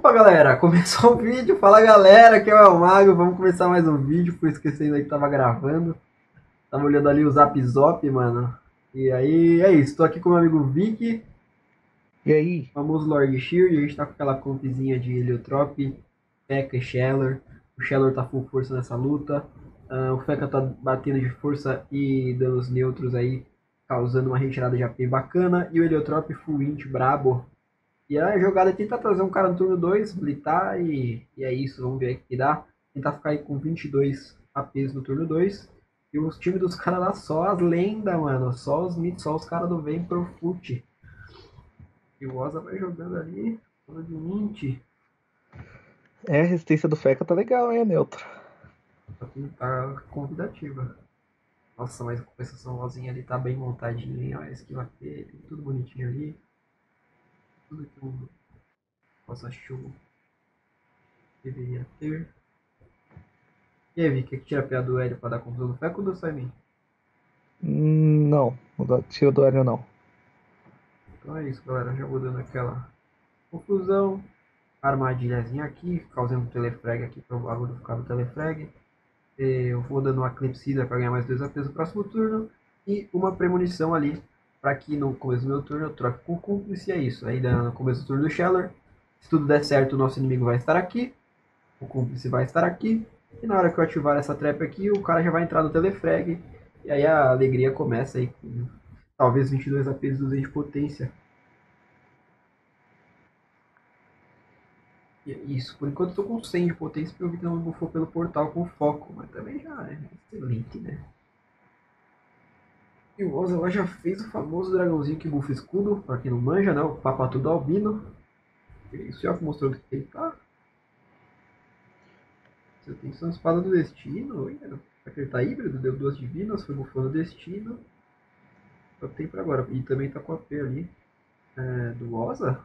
Opa, galera, começou o vídeo. Fala, galera, que é o Mago. Vamos começar mais um vídeo. Fui esquecendo aí que tava gravando. Tava olhando ali o Zap Zop, mano. E aí, é isso. Tô aqui com o meu amigo Vic. E aí? Famoso Lord Shield. A gente tá com aquela compzinha de Heliotrop, Feca e Sheller. O Sheller tá full força nessa luta. Uh, o Feca tá batendo de força e danos neutros aí, causando uma retirada de AP bacana. E o Heliotrop full int brabo. E a jogada é tentar trazer um cara no turno 2, blitar e, e é isso. Vamos ver o que dá. Tentar ficar aí com 22 APs no turno 2. E os times dos caras lá só as lendas, mano. Só os mid, só os caras do Vem Pro Foot. E o Oza vai jogando ali, falando de int. É, a resistência do Feca tá legal, hein, Neutro? Tá convidativa. Nossa, mas a compensação Ozinha ali tá bem montadinha, hein? Olha a esquiva dele, tudo bonitinho ali. Tudo que um passa-chuva deveria ter. E aí, Vicky, que tira a PA do Hélio pra dar confusão no Feca ou do Simon? Hum, não, tira do Hélio não. Então é isso, galera. Já vou dando aquela confusão. Armadilhazinha aqui, causando um telefrag aqui para o bagulho ficar no telefrag. Eu vou dando uma Clepsida para ganhar mais dois APs no próximo turno. E uma premonição ali para que no começo do meu turno eu troque com o cúmplice. É isso. Aí no começo do turno do Sheller, se tudo der certo, o nosso inimigo vai estar aqui. O cúmplice vai estar aqui. E na hora que eu ativar essa trap aqui, o cara já vai entrar no telefrag. E aí a alegria começa aí com talvez 22 APs de potência. É isso, por enquanto eu tô com 100 de potência porque eu vi que não bufou pelo portal com foco, mas também já é excelente, né? E o Oza lá já fez o famoso dragãozinho que bufa escudo, pra quem não manja, né? O papatudo albino. Isso já mostrou que ele tá. Você tem sua espada do destino, ele tá híbrido, deu duas divinas, foi bufando o destino. Só tem pra agora. E também tá com a P ali. É, do Oza.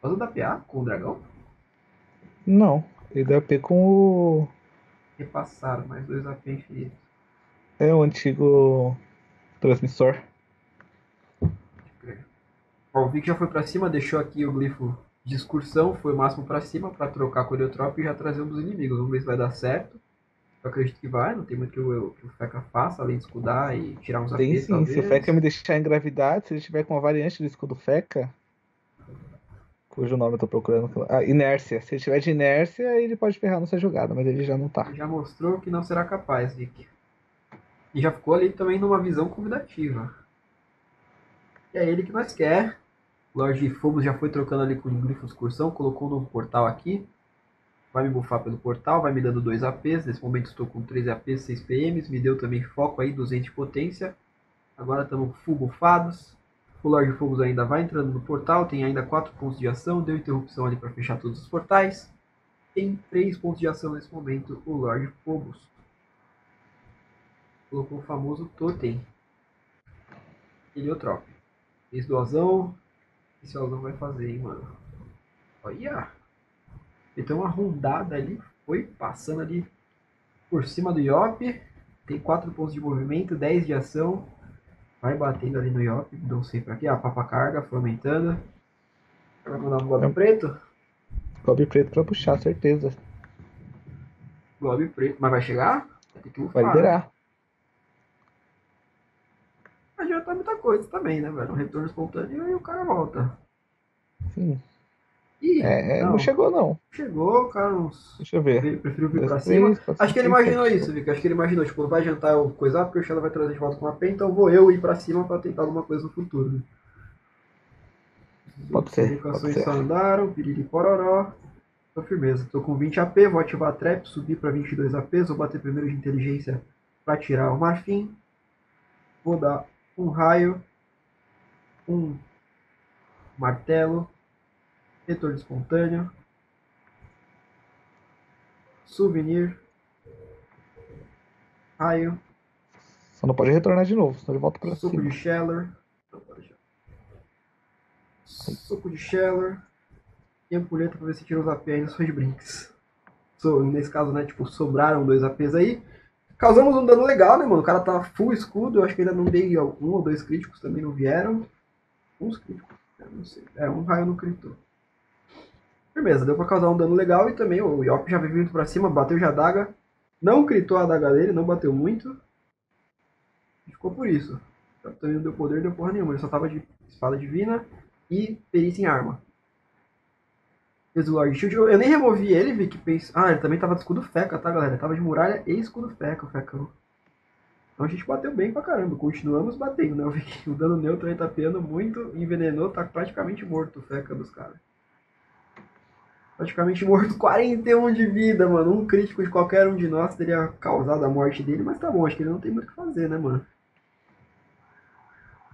Oza da PA com o dragão? Não, ele deu AP com o. Repassaram, mais dois AP infinitos. É o antigo transmissor. Ó, o Vic já foi pra cima, deixou aqui o glifo de excursão, foi o máximo pra cima pra trocar com o Heliotrop e já trazer um dos inimigos. Vamos ver se vai dar certo. Eu acredito que vai, não tem muito que o, que o Feca faça, além de escudar e tirar uns Tem sim, talvez. se o Feca me deixar em gravidade, se ele tiver com uma variante do escudo Feca, cujo nome eu tô procurando. Ah, inércia. Se ele tiver de inércia, ele pode ferrar nessa jogada, mas ele já não tá. Já mostrou que não será capaz, Vic. E já ficou ali também numa visão convidativa. E é ele que nós quer. Lorde Fogos já foi trocando ali com o Grifo Excursão, colocou um novo portal aqui. Vai me bufar pelo portal, vai me dando 2 APs. Nesse momento estou com 3 APs, 6 PMs. Me deu também foco aí, 200 de potência. Agora estamos full bufados. O Lorde Fogos ainda vai entrando no portal, tem ainda 4 pontos de ação, deu interrupção ali para fechar todos os portais. Tem 3 pontos de ação nesse momento, o Lorde Fogos. Colocou o famoso Totem. Heliotrop. Esse do Ozão. Esse Ozão vai fazer, hein, mano. Olha! Ele tem uma rondada ali, foi passando ali por cima do Yop. Tem 4 pontos de movimento, 10 de ação. Vai batendo ali no Yop, não sei pra quê. A papa carga, foi aumentando. Vai mandar um Globe é. preto? Globe preto pra puxar, certeza. Globe preto. Mas vai chegar? Vai liderar. Não adianta muita coisa também, né, velho? Um retorno espontâneo e o cara volta. Sim. Ih, é, não, não, chegou não. Chegou, cara. Uns... Deixa eu ver. Ele preferiu vir pra cima. Acho que ele imaginou isso, Vic. Acho que ele imaginou, tipo, vai jantar eu coisar, porque o Xana vai trazer de volta com uma pena, então vou eu ir pra cima pra tentar alguma coisa no futuro. Né? Pode ser. As educações só andaram, piriri pororó. Tô firmeza. Tô com 20 AP, vou ativar a trap, subir pra 22 AP, vou bater primeiro de inteligência pra tirar o marfim. Vou dar um raio, um martelo, retorno espontâneo, souvenir, raio. Só não pode retornar de novo, senão ele volta para cima. Soco de Sheller. Soco de Sheller. E ampulheta para ver se tira os AP aí nos seus brinks. So, nesse caso, né, tipo, sobraram dois APs aí. Causamos um dano legal, né, mano? O cara tá full escudo. Eu acho que ainda não dei um ou dois críticos também não vieram. Uns críticos. não sei. É, um raio não critou. Firmeza, deu pra causar um dano legal e também o Yop já veio vindo pra cima, bateu já a adaga. Não critou a adaga dele, não bateu muito. E ficou por isso. O também não deu poder, deu porra nenhuma. Ele só tava de espada divina e perícia em arma. Fez o Lord Shield. Eu, eu nem removi ele, vi que. Ah, ele também tava de escudo feca, tá, galera? Tava de muralha e escudo feca, o fecão. Então a gente bateu bem pra caramba. Continuamos batendo, né? Eu vi que o dano neutro aí tá peando muito. Envenenou, tá praticamente morto o feca dos caras. Praticamente morto. 41 de vida, mano. Um crítico de qualquer um de nós teria causado a morte dele. Mas tá bom, acho que ele não tem muito o que fazer, né, mano?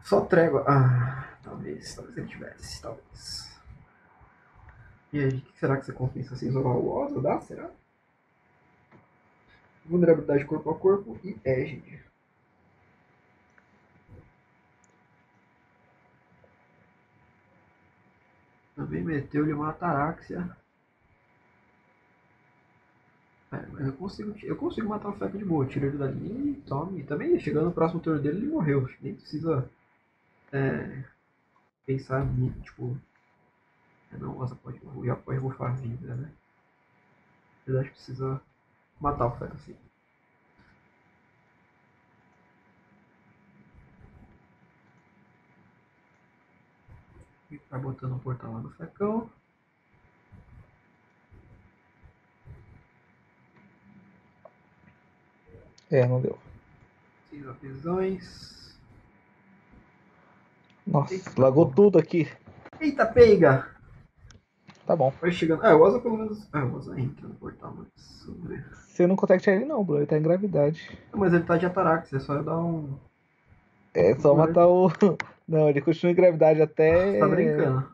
Só trégua. Ah, talvez. Talvez ele tivesse. Talvez. E aí, será que você compensa sem isolar o Osa? Dá? Será? Vulnerabilidade corpo a corpo e Égide. Também meteu-lhe uma Ataraxia. É, eu consigo, eu consigo matar o Feca de boa. Tiro ele dali e tome. Também chegando no próximo turno dele, ele morreu. Nem precisa é, pensar nisso. Tipo, é, não, pode bufar a vida, né? Na verdade, precisa matar o Feca assim. E vai botando o portal lá no fecão. É, não deu. Cinza visões. Nossa, Eita, lagou tudo aqui. Eita, peiga! Tá bom. Vai chegando. Ah, o Oza pelo menos. Ah, o Oza entra no portal, mas. Você não consegue tirar ele não, Bruno. Ele tá em gravidade. Não, Mas ele tá de Atarax, é só eu dar um. É só matar o. Não, ele continua em gravidade até Você tá brincando.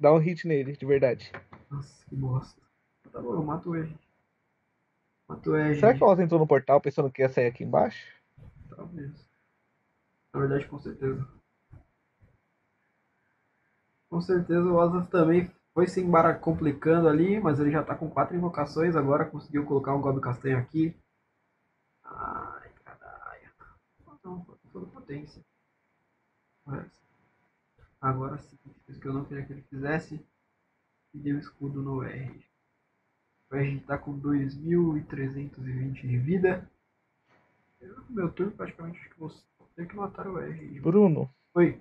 dar um hit nele, de verdade. Nossa, que bosta. Tá bom, eu mato ele. Mato ele. Será que o Oz entrou no portal pensando que ia sair aqui embaixo? Talvez. Na verdade, com certeza. Com certeza o Oza também foi se embara complicando ali, mas ele já tá com quatro invocações, agora conseguiu colocar um Goblin Castanho aqui. Ai, caralho. Não, foi toda potência. Mas, Agora sim, fez o que eu não queria que ele fizesse. E deu escudo no R. O R tá com 2.320 de vida. Eu, meu turno, praticamente, acho que vou ter que matar o R. Bruno, Oi.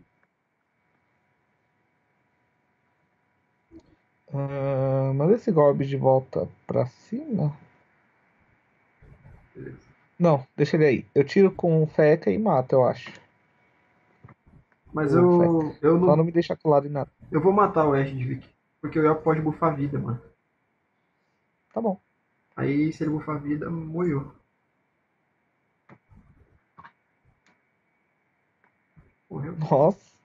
Ah, manda esse golpe de volta pra cima. Beleza. Não, deixa ele aí. Eu tiro com feca e mato, eu acho. Mas eu. Eu, Só não, não me deixa colado em nada. eu vou matar o Vic. Porque o Yop pode bufar vida, mano. Tá bom. Aí se ele bufar vida, morreu. Morreu. Nossa.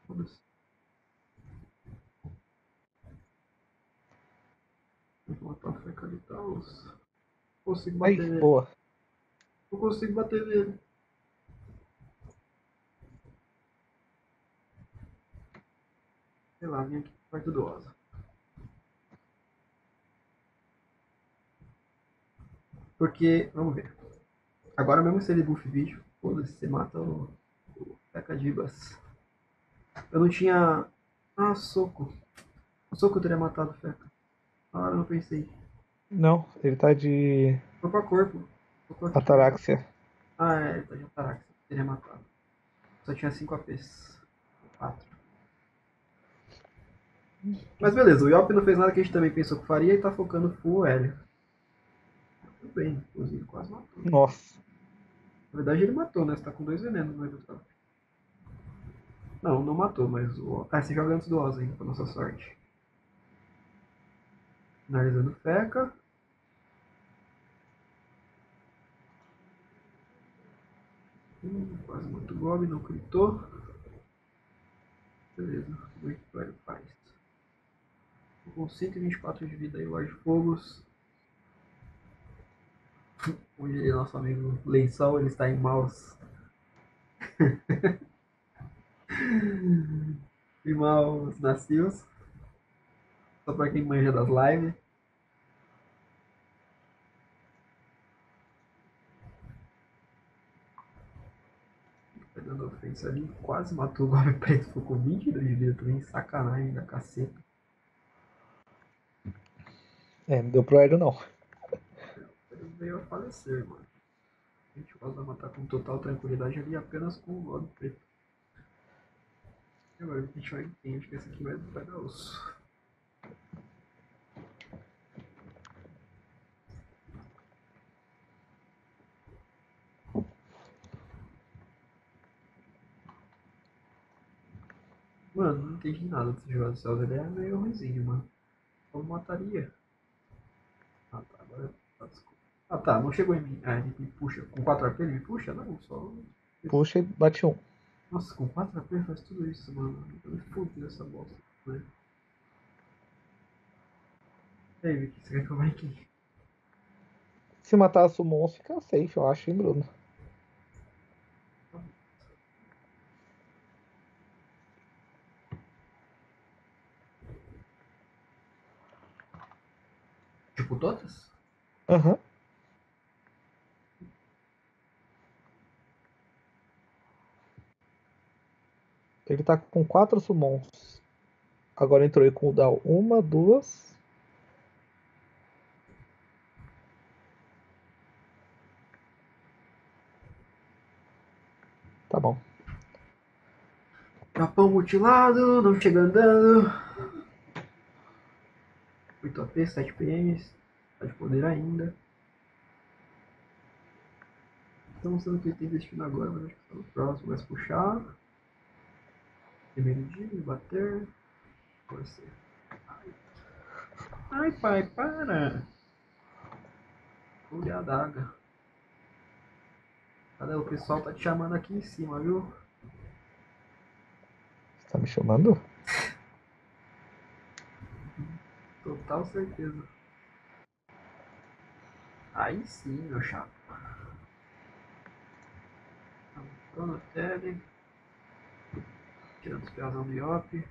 Matar o Feca ali, tá? Os- Consigo bater nele. boa. Não consigo bater nele. Sei lá, vim aqui perto do Oza. Porque, vamos ver. Agora mesmo se ele buff vídeo, foda-se, você mata o, o Peca Dibas. Eu não tinha. Ah, soco. O soco eu teria matado o Feca. Ah, eu não pensei. Não, ele tá de Corpo a corpo. Soco aqui. ataraxia. Ah, é, ele tá de Atarax. Teria matado. Só tinha 5 APs. 4. Mas beleza, o Yop não fez nada que a gente também pensou que faria e tá focando full Hélio. Tudo bem, inclusive quase matou. Nossa. Na verdade ele matou, né? Você tá com dois venenos no Evotrop. Não, não matou, mas o. Ah, você joga antes do Oz ainda, pra nossa sorte. Finalizando Feca. Hum, quase muito Goblin, não gritou. Beleza, muito velho faz. Tô Com 124 de vida aí, Lorde Fogos. Onde ele, nosso amigo Lençol, ele está em mouse. e mouse nascios. Só pra quem manja das lives. Ofensa ali, quase matou o Goblin Preto, ficou com 22 de vida também, sacanagem da caceta. É, não deu pro aéreo não. Ele veio a falecer, mano. A gente de matar com total tranquilidade ali apenas com o modo preto. E agora a gente vai. Acho que esse aqui vai, vai dar osso. Mano, não entendi nada desse jogo de Celso. Ele é meio ruimzinho, mano. Como mataria? Ah tá, agora desculpa. Ah tá, não chegou em mim. Ah, ele me puxa. Com 4 AP ele me puxa? Não, só. Puxa e bate um. Nossa, com 4 AP faz tudo isso, mano. Eu me fudeu essa bosta. Né? E aí, Vicky, você quer que eu vá aqui? Se matar a Summon, fica safe, eu acho, hein, Bruno? Tipo todas? Aham. Ele tá com quatro summons. Agora entrou aí com o Dal. Uma, duas. Tá bom. Capão mutilado, não chega andando. 8 AP, 7 PM. De poder ainda. Estão mostrando que ele tem destino agora, que tá próximo. Vai se puxar. Primeiro dia, bater. Força. Ai. Ai, pai, para! Olha a adaga. Cadê o pessoal? Tá te chamando aqui em cima, viu? Você tá me chamando? Total certeza. Aí sim, meu chapa. Tô no tele. Tirando os piazão do Iop.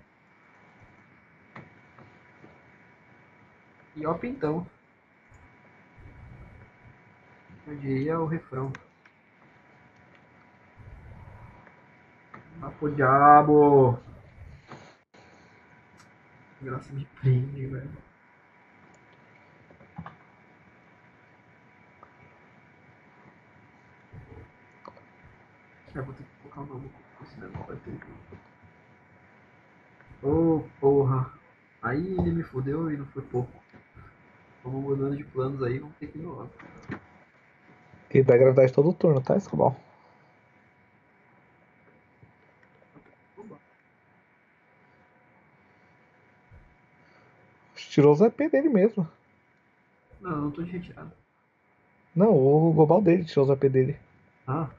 Iop então. Eu diria o refrão. Vá pro diabo! Graça me prende, velho. Vou ter que colocar o nome senão não vai ter. Ô oh, porra. Aí ele me fodeu e não foi pouco. Vamos mudando de planos aí, vamos ter que ir no outro. Ele dá gravidade todo turno, tá, Escobal? Tirou os EP dele mesmo. Não, eu não tô de retirada. Não, o global dele tirou os EP dele. Ah.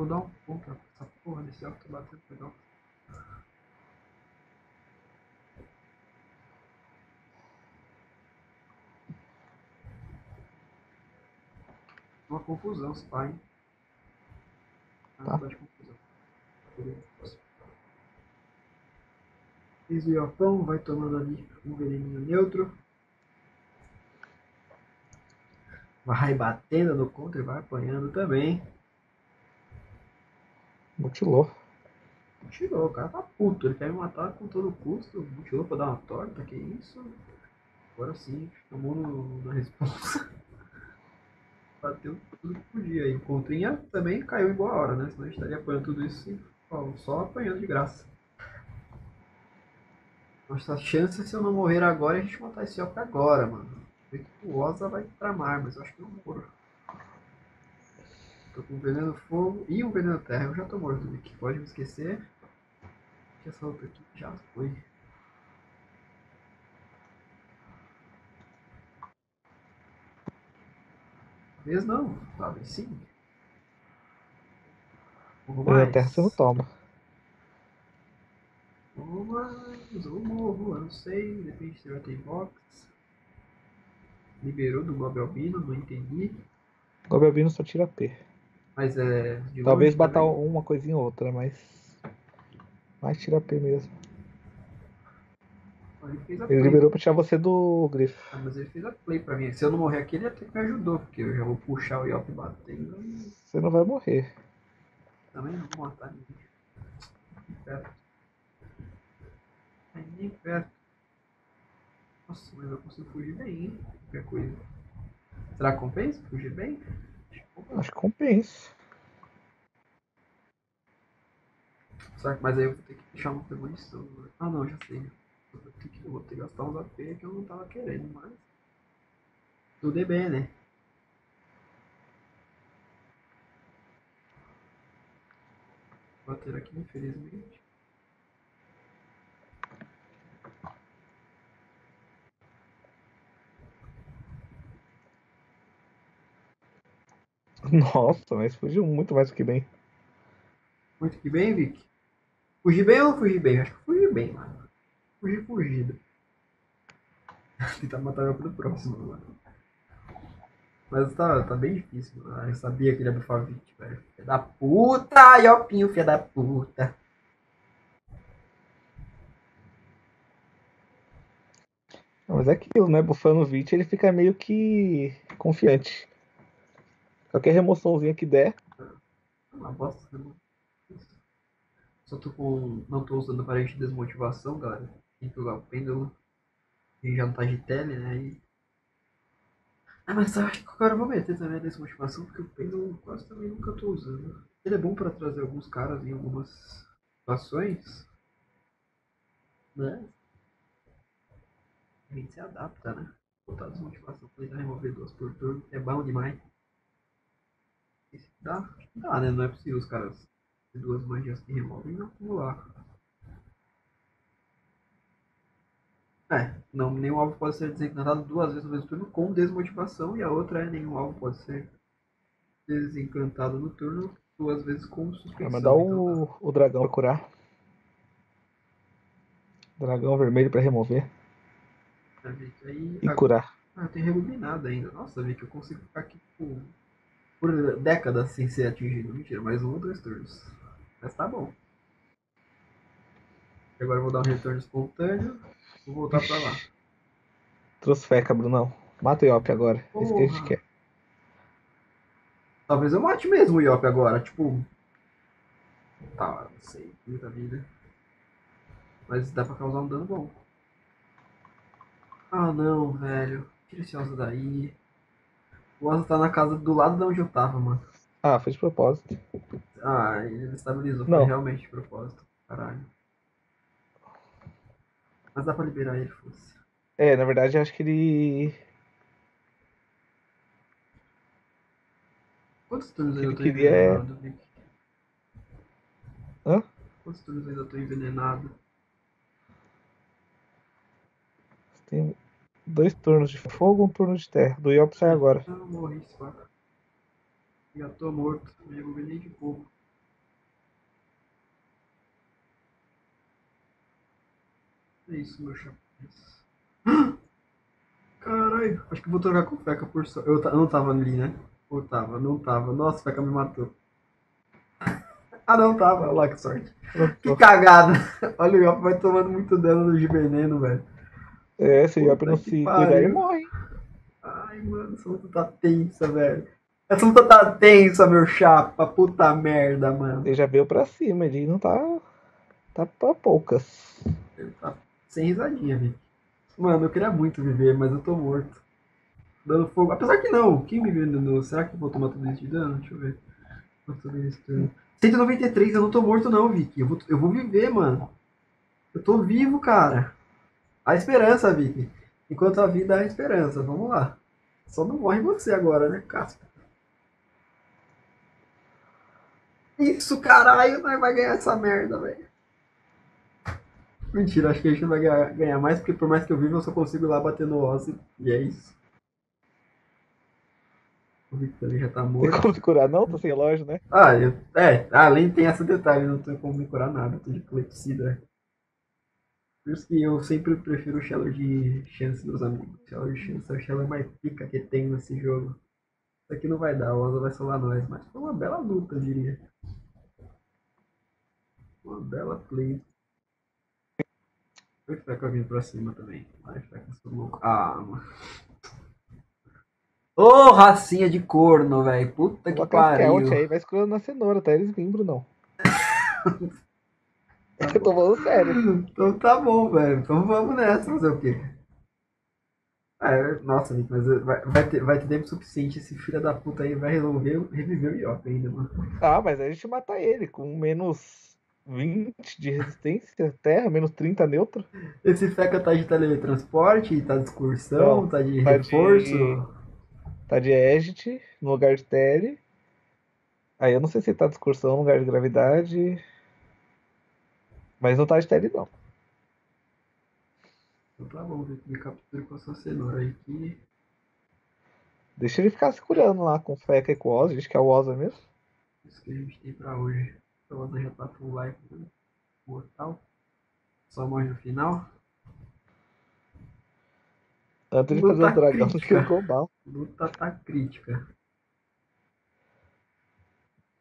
Vou dar um ponto pra essa porra desse elfo tá batendo legal. Uma confusão, esse pai. Ah, Tá. tá de confusão. Fiz o Iopão, vai tomando ali um veneninho neutro. Vai batendo no contra e vai apanhando também. Mutilou. Tirou, o cara tá puto, ele quer me matar com todo custo, mutilou pra dar uma torta, que isso? Agora sim, chamou no, na resposta. Bateu tudo que podia. E o Contrinha também caiu em boa hora, né? Senão a gente estaria apanhando tudo isso só apanhando de graça. Nossa chance se eu não morrer agora é a gente matar esse Oca agora, mano. O Oza vai tramar, mas eu acho que eu não morro. Tô com veneno fogo e um veneno terra. Eu já tô morto, Vicky. Pode me esquecer. Que essa outra aqui já foi. Talvez não, talvez sim. Ele mais. até você não toma. Morro mais, ou morro, eu não sei. Depende se vai ter box. Liberou do Mob Albino, não entendi. Gobelbino só tira P. Mas é. Talvez batar também. uma coisinha ou outra, mas. Mais tira P mesmo. Ele Ele liberou pra tirar você do grifo. Ah, mas ele fez a play pra mim. Se eu não morrer aqui, ele até que me ajudou, porque eu já vou puxar o Yop batendo e Você não vai morrer. também não vou matar ninguém. Nem perto. É, nem perto. Nossa, mas eu consigo fugir bem, hein? Qualquer coisa. Será que compensa fugir bem? Acho que compensa. Só que- Mas aí eu vou ter que deixar uma premonição. né? Ah não, já sei. Eu vou ter que, vou ter que gastar uns AP que eu não tava querendo, mas. Tudo é bem, né? Bater aqui, infelizmente. Nossa, mas fugiu muito mais do que bem. Muito que bem, Vic. Fugi bem ou não fugi bem? Acho que fugi bem, mano. Fugi fugido. Tentar matar o pro próximo, mano. Mas tá, tá bem difícil, mano. Eu sabia que ele ia bufar Vic, velho. Filha da puta! Iopinho, filha da puta. Não, Mas é aquilo, né? Bufando o Vit, ele fica meio que confiante. Qualquer remoçãozinha que der. Uma bosta, né? Só tô com. Não tô usando aparelho de desmotivação, galera. Tem que jogar o pêndulo. E já não tá de tele, né? E... Ah, mas eu acho que agora eu vou meter também a desmotivação, porque o pêndulo quase também nunca tô usando. Ele é bom pra trazer alguns caras em algumas situações. Né? A gente se adapta, né? Botar desmotivação tentar remover duas por turno. É bom demais. Esse dá, dá, né? Não é possível os caras ter duas magias que removem e não acumular. É, não, nenhum alvo pode ser desencantado duas vezes no mesmo turno com desmotivação e a outra é nenhum alvo pode ser desencantado no turno duas vezes com suspensão. Vai mandar Então, o, o dragão curar. Dragão vermelho pra remover tá, gente, aí, e a- curar. Ah, tem rebobinado ainda. Nossa, vi que eu consigo ficar aqui por, por décadas sem ser atingido. Mentira, mais um ou dois turnos. Mas tá bom. Agora eu vou dar um retorno espontâneo. Vou voltar pra lá. Trouxe feca, Brunão. Mata o Iop agora. Esse que a gente Porra. quer. Talvez eu mate mesmo o Yop agora, tipo. Tá, não sei, muita vida. Mas dá pra causar um dano bom. Ah não, velho. Tira esse daí. O Osa tá na casa do lado de onde eu tava, mano. Ah, foi de propósito. Ah, ele estabilizou, Não. foi realmente de propósito. Caralho. Mas dá pra liberar ele, fosse. É, na verdade, eu acho que ele. Quantos turnos Ele eu tô queria é- envenenado, Vic? Hã? Quantos turnos ainda eu tô envenenado? Tem dois turnos de fogo, um turno de terra. Do Iop sai agora. Eu morri, faca. Já tô morto, me envenenei de pouco. É isso, meu chapéu. Caralho, acho que vou trocar com o Feca por só. Eu, eu não tava ali, né? Ou tava? Não tava. Nossa, o Feca me matou. Ah, não tava. Olha lá que sorte. Que cagada. Olha, o Yop vai tomando muito dano de veneno, velho. É, se Puta não se cuidar, ele morre. Ai, mano, essa luta tá tensa, velho. Essa luta tá tensa, meu chapa. Puta merda, mano. Ele já veio pra cima, ele não tá. Tá pra poucas. Ele tá sem risadinha, velho. Mano, eu queria muito viver, mas eu tô morto. Dando fogo. Apesar que não. Quem me envenenou? Será que eu vou tomar tudo isso de dano? Deixa eu ver. Tudo isso de dano? 193, eu não tô morto não, Vicky. Eu vou, eu vou viver, mano. Eu tô vivo, cara. A esperança, Vicky. Enquanto a vida há esperança. Vamos lá. Só não morre você agora, né, Caspa? Isso, caralho, nós vai ganhar essa merda, velho. Mentira, acho que a gente não vai ganhar, mais, porque por mais que eu viva, eu só consigo ir lá bater no Ozzy. E é isso. O Victor ali já tá Tem morto. como se curar, não? Tô sem relógio, né? Ah, eu, é, além tem esse detalhe, não tem como me curar nada, tô de clepsidra. Por isso que eu sempre prefiro o Shallow de chance dos amigos. Shallow de chance é o Shallow mais pica que tem nesse jogo. Isso aqui não vai dar, o Oza vai solar nós, mas foi uma bela luta, eu diria. Uma bela play. Foi que Feca vindo pra cima também. Vai, Feca, sou louco. Ah, mano. Ô, racinha de corno, velho. Puta que pariu. aí, vai escolhendo na cenoura, tá? Eles vêm, Brunão. Eu tô falando sério. Então tá bom, velho. Então vamos nessa, fazer o quê? É, nossa, Nick, mas vai, vai, ter, vai ter tempo suficiente. Esse filho da puta aí vai resolver reviver o Iopa ainda, mano. Ah, mas aí a gente mata ele com menos 20 de resistência, terra, menos 30 neutro. Esse Feca tá de teletransporte, tá de excursão, tá de tá de- reforço. Tá de Egit no lugar de Tele. Aí eu não sei se tá de excursão no lugar de gravidade. Mas não tá de Tele, não. Então tá bom, me capture com essa cenoura aí que. Deixa ele ficar se curando lá com Feca e com Oza. Acho que é o Oza mesmo. Isso que a gente tem pra hoje. A Oda já tá life né? mortal. Só morre no final. Antes de fazer o dragão crítica. que global. Luta tá crítica.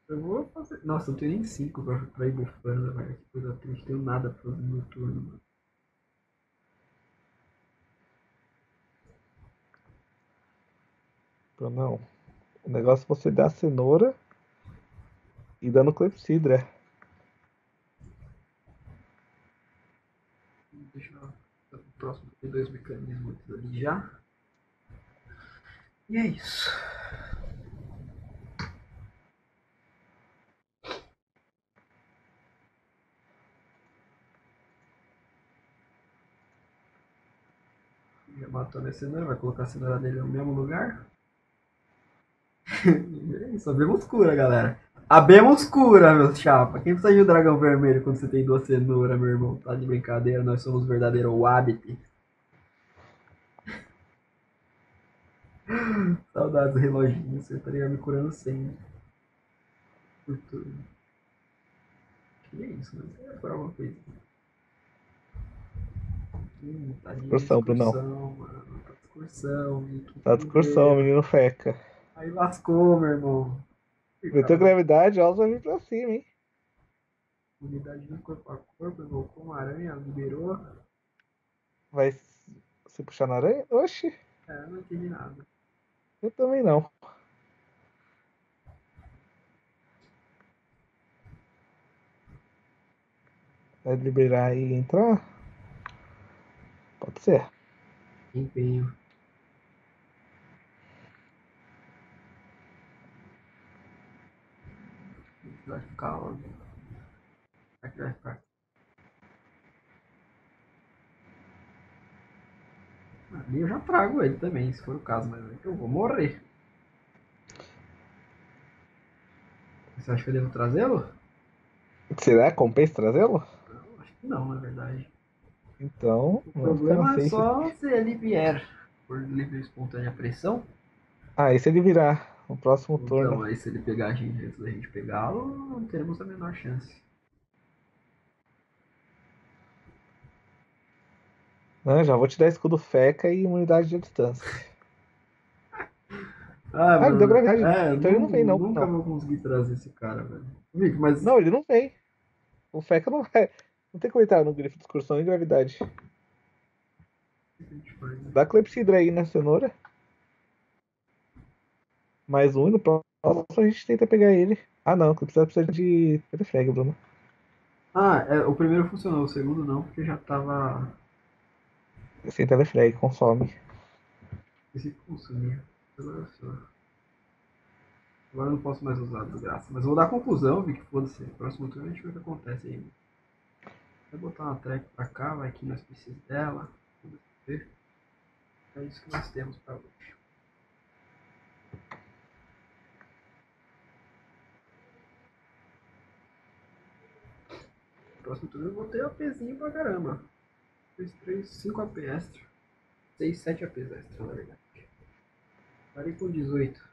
Eu vou fazer. Nossa, eu tenho nem 5 pra, pra ir bufando, velho. Que coisa triste. Tenho nada pra fazer no turno, mano. Então, não. O negócio é você dar a cenoura e dando clepsidra. Deixa eu. O próximo tem dois mecanismos ali já. E é isso. Já matou minha cenoura, vai colocar a cenoura dele no mesmo lugar. Isso, abemos cura, galera. Abemos cura, meus chapa. Quem precisa de um dragão vermelho quando você tem duas cenouras, meu irmão? Tá de brincadeira, nós somos verdadeiro Wabbit. Saudades do reloginho, você estaria me curando sempre. Por tudo. Que é isso, mas é por alguma coisa. Hum, tá de Excursão, Brunão. Tá Nick. Tá de excursão, menino Feca. Aí lascou, meu irmão. Meteu gravidade, Oza vai vir pra cima, hein? Unidade de corpo a corpo, evocou uma aranha, liberou. Vai se puxar na aranha? Oxi, É, não entendi nada. eu também não. Vai liberar e entrar? Pode ser. Empenho. Vai ficar onde? Aqui vai ficar. Ali eu já trago ele também, se for o caso, mas é que eu vou morrer. Você acha que eu devo trazê-lo? Será? Compensa trazê-lo? Não, acho que não, na verdade. Então, O problema é só se ele vier por livre e espontânea pressão. Ah, e se ele virar no próximo Então, turno? aí se ele pegar a gente antes da gente pegá-lo, não teremos a menor chance. Não, já vou te dar escudo feca e imunidade de distância. Ah, ele deu gravidade. É, Então ele não vem, não, Nunca não. vou conseguir trazer esse cara, velho. Mas. Não, ele não vem. O feca não vai. Não tem como entrar no grifo de excursão e gravidade. Dá clepsidra aí na cenoura. Mais um e no próximo a gente tenta pegar ele. Ah não, clepsidra precisa de telefrag, Bruno. Ah, é, o primeiro funcionou, o segundo não, porque já tava. Sem telefrag, consome. Esse consumia. Agora só. Agora eu não posso mais usar, desgraça. Mas eu vou dar conclusão, Vic, foda-se. Próximo turno a gente vê o que acontece aí. Vai botar uma track pra cá, vai que nós precisamos dela. Vamos ver. É isso que nós temos pra hoje. Próximo turno eu vou ter APzinho pra caramba. 2, 3, 5 AP extra. 6, 7 APs extra, na verdade. Parei com 18.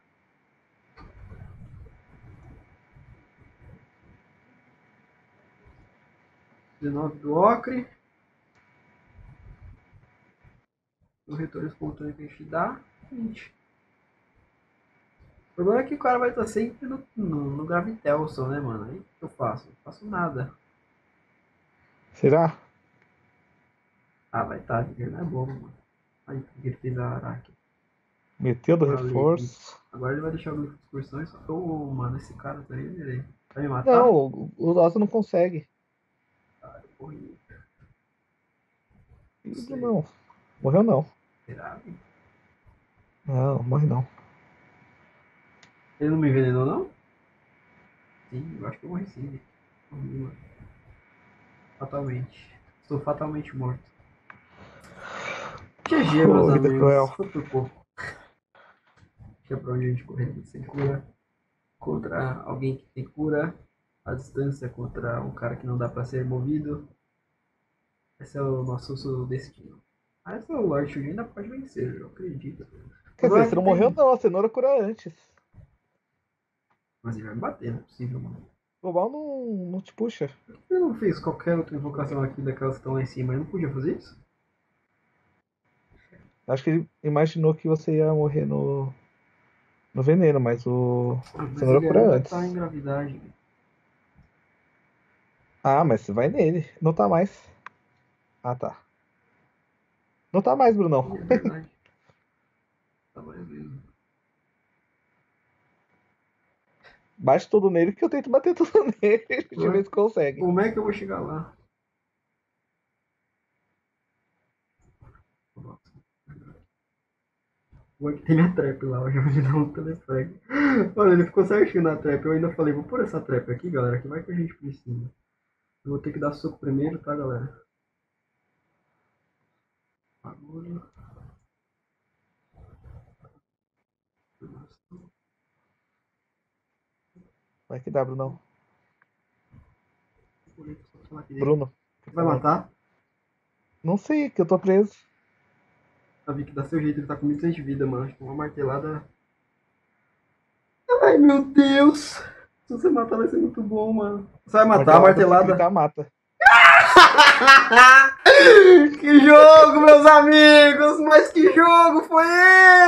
Dezenove do Ocre. O retorno espontâneo que a gente dá, 20. O problema é que o cara vai estar sempre no, no, no Gravitelson, né, mano? Aí o que eu faço? Não faço nada. Será? Ah, vai tá, ele não é bom, mano. Aí, ele fez a Araki. Meteu do Valeu. reforço. Agora ele vai deixar o glifo de excursão e só. Ô, mano, esse cara tá aí, ele vai me matar? Não, o o Osa não consegue. Ih, Sei. Não. Morreu não. será? Não, morre não. Ele não me envenenou, não? Sim, eu acho que eu morri sim. Morri, mano. Fatalmente. Estou fatalmente morto. GG, Oh, meus vida amigos. cruel. Pouco. Que é pra onde a gente correr sem cura. Contra alguém que tem cura. A distância contra um cara que não dá pra ser movido. Esse é o nosso destino. Mas o Lord ainda pode vencer, eu acredito. Quer dizer, você não morreu não, a cenoura cura antes. Mas ele vai me bater, não é possível, mano. O mal não, não te puxa. Eu não fiz qualquer outra invocação aqui daquelas que estão lá em cima, eu não podia fazer isso? Acho que ele imaginou que você ia morrer no, no veneno, mas o. Ah, mas Cenoura cura antes. tá em gravidade. Ah, mas você vai nele. Não tá mais. Ah, tá. Não tá mais, Brunão. É verdade. tá mais mesmo. Bate tudo nele que eu tento bater tudo nele. Deixa eu ver se consegue. Como é que eu vou chegar lá? Vou aqui tem minha trap lá, eu já vou dar um telefrag. Mano, ele ficou certinho na trap. Eu ainda falei, vou pôr essa trap aqui, galera, que vai que a gente precisa. Eu vou ter que dar soco primeiro, tá, galera? Agora. Vai que dá, Brunão. Bruno. Bruno. Vai matar? Não sei, que eu tô preso. A Vicky dá seu jeito, ele tá com 1.100 de vida, mano. Acho que uma martelada. Ai meu Deus! Se você matar vai ser muito bom, mano. Você vai matar martelada? Tá, mata. que jogo, meus amigos! Mas que jogo foi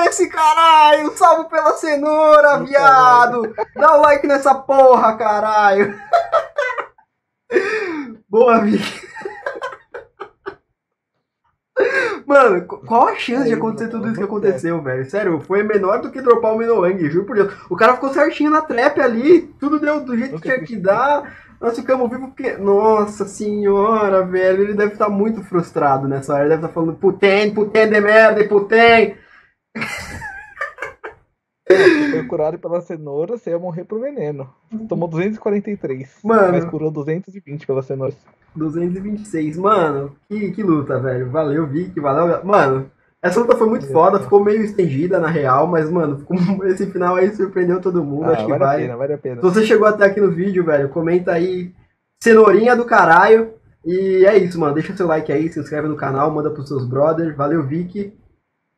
esse, caralho? Salvo pela cenoura, viado! Dá um like nessa porra, caralho! Boa, Vicky! Mano, qu- qual a chance de acontecer tudo isso que aconteceu, velho? Sério, foi menor do que dropar o Minoang, juro por Deus. O cara ficou certinho na trap ali, tudo deu do jeito que tinha que dar. Nós ficamos vivos porque. Nossa senhora, velho. Ele deve estar muito frustrado nessa hora. Ele deve estar falando putem, putem de merda, putem. Foi curado pela cenoura, você ia morrer pro veneno. Tomou 243. Mano. Mas curou 220 pela cenoura. 226. Mano, que, que luta, velho. Valeu, Vic, valeu. Mano, essa luta foi muito Valeu. foda, ficou meio estendida na real, mas, mano, ficou- esse final aí surpreendeu todo mundo. Ah, Acho que vale a vai. pena, vale a pena. Se você chegou até aqui no vídeo, velho, comenta aí. Cenourinha do caralho. E é isso, mano. Deixa seu like aí, se inscreve no canal, manda pros seus brothers. Valeu, Vic.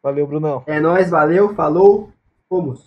Valeu, Brunão. É nóis, valeu, falou, fomos.